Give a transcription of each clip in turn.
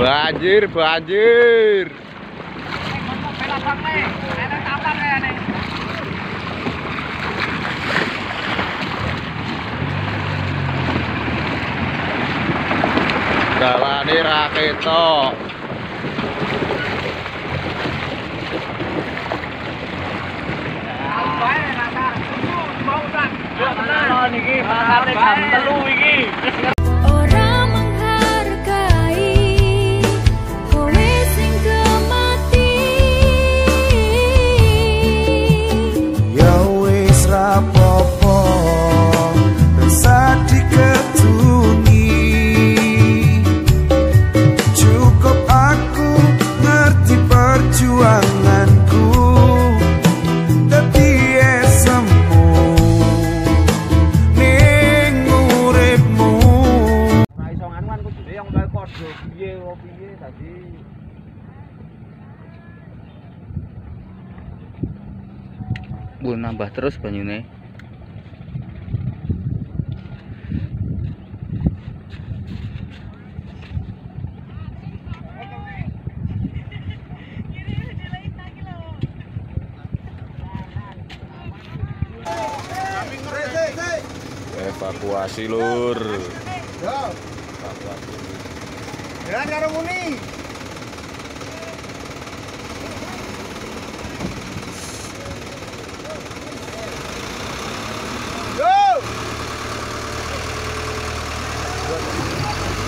Banjir, banjir. Dalane ra ketok. Orang yang gawe kode piye kok piye tadi. Bu nambah terus banyune. Evakuasi lur. Jalan karo muni.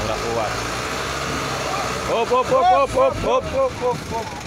Ora kuat. Hop hop hop hop hop hop hop hop.